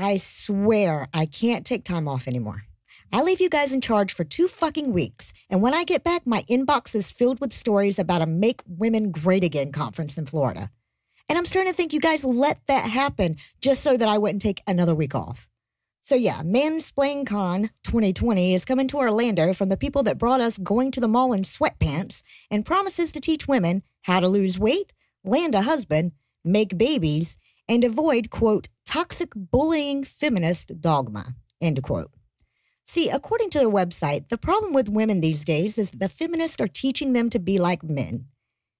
I swear I can't take time off anymore. I leave you guys in charge for two fucking weeks, and when I get back, my inbox is filled with stories about a Make Women Great Again conference in Florida. And I'm starting to think you guys let that happen just so that I wouldn't take another week off. So, yeah, Mansplain Con 2020 is coming to Orlando from the people that brought us going to the mall in sweatpants and promises to teach women how to lose weight, land a husband, make babies, and avoid, quote, toxic bullying feminist dogma, end quote. See, according to their website, the problem with women these days is that the feminists are teaching them to be like men.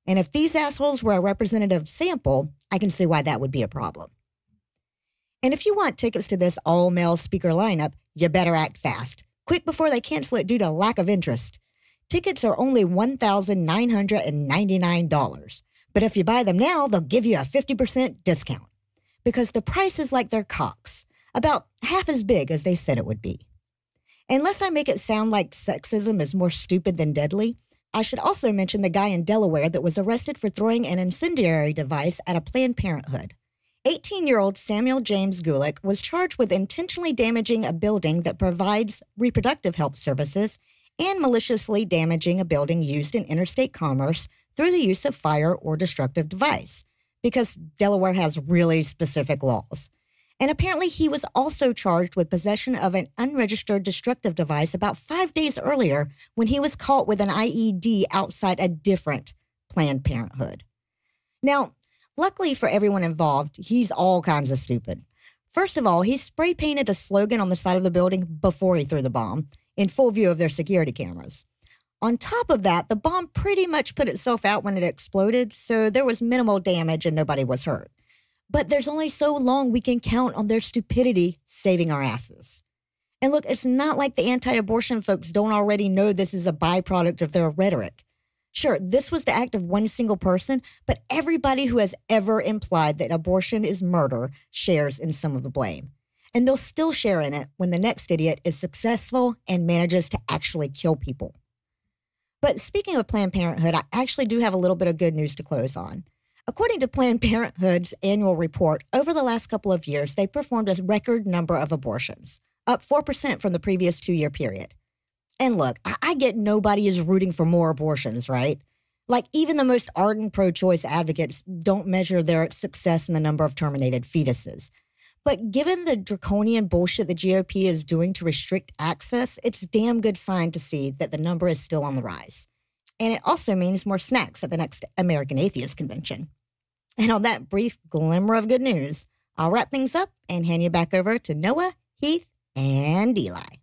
And if these assholes were a representative sample, I can see why that would be a problem. And if you want tickets to this all male speaker lineup, you better act fast, quick before they cancel it due to lack of interest. Tickets are only $1,999, but if you buy them now, they'll give you a 50% discount because the price is like their cocks, about half as big as they said it would be. Unless I make it sound like sexism is more stupid than deadly, I should also mention the guy in Delaware that was arrested for throwing an incendiary device at a Planned Parenthood. 18 year old Samuel James Gulick was charged with intentionally damaging a building that provides reproductive health services and maliciously damaging a building used in interstate commerce through the use of fire or destructive device, because Delaware has really specific laws. And apparently, he was also charged with possession of an unregistered destructive device about five days earlier when he was caught with an IED outside a different Planned Parenthood. Now, luckily for everyone involved, he's all kinds of stupid. First of all, he spray painted a slogan on the side of the building before he threw the bomb, in full view of their security cameras. On top of that, the bomb pretty much put itself out when it exploded, so there was minimal damage and nobody was hurt. But there's only so long we can count on their stupidity saving our asses. And look, it's not like the anti abortion folks don't already know this is a byproduct of their rhetoric. Sure, this was the act of one single person, but everybody who has ever implied that abortion is murder shares in some of the blame. And they'll still share in it when the next idiot is successful and manages to actually kill people. But speaking of Planned Parenthood, I actually do have a little bit of good news to close on. According to Planned Parenthood's annual report, over the last couple of years, they performed a record number of abortions, up 4% from the previous two year period. And look, I get nobody is rooting for more abortions, right? Like, even the most ardent pro choice advocates don't measure their success in the number of terminated fetuses. But given the draconian bullshit the GOP is doing to restrict access, it's damn good sign to see that the number is still on the rise. And it also means more snacks at the next American Atheist Convention. And on that brief glimmer of good news, I'll wrap things up and hand you back over to Noah, Heath, and Eli.